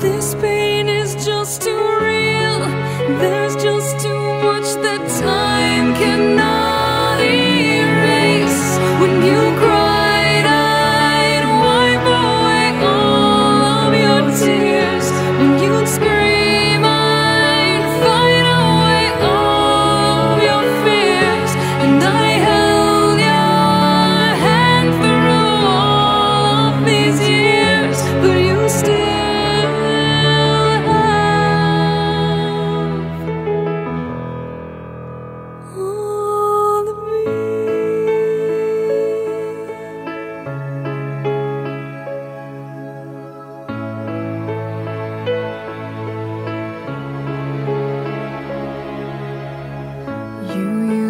This pain is just too real. There's just